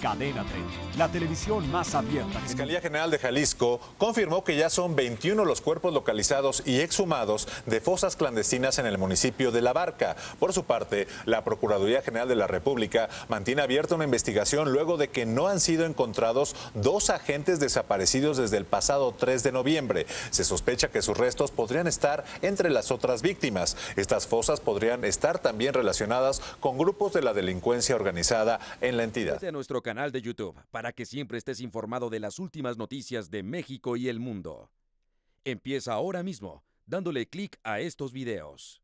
Cadena 30, la televisión más abierta. La Fiscalía General de Jalisco confirmó que ya son 21 los cuerpos localizados y exhumados de fosas clandestinas en el municipio de La Barca. Por su parte, la Procuraduría General de la República mantiene abierta una investigación luego de que no han sido encontrados dos agentes desaparecidos desde el pasado 3 de noviembre. Se sospecha que sus restos podrían estar entre las otras víctimas. Estas fosas podrían estar también relacionadas con grupos de la delincuencia organizada en la entidad canal de YouTube para que siempre estés informado de las últimas noticias de México y el mundo. Empieza ahora mismo dándole clic a estos videos.